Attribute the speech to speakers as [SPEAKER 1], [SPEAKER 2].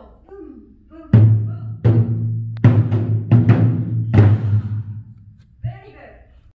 [SPEAKER 1] Boom, boom.